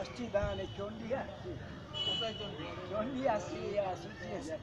আসছি দাঁড়ান এই চণ্ডী আসছি চণ্ডী আসছি এই আসছি এসে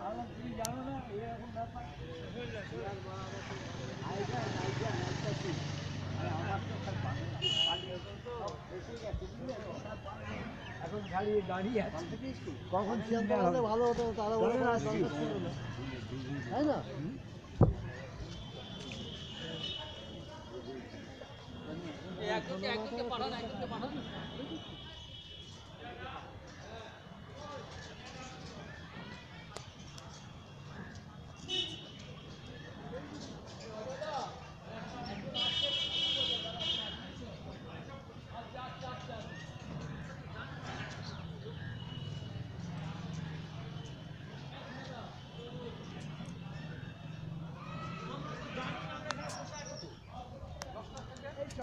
আমার তুমি জানো না এরকম ব্যাপার এখন দাঁড়িয়ে আছে। কখন ভালো হতো তারা চলে তাই না? একজনকে একজনকে পাঠান একজনকে পাঠান।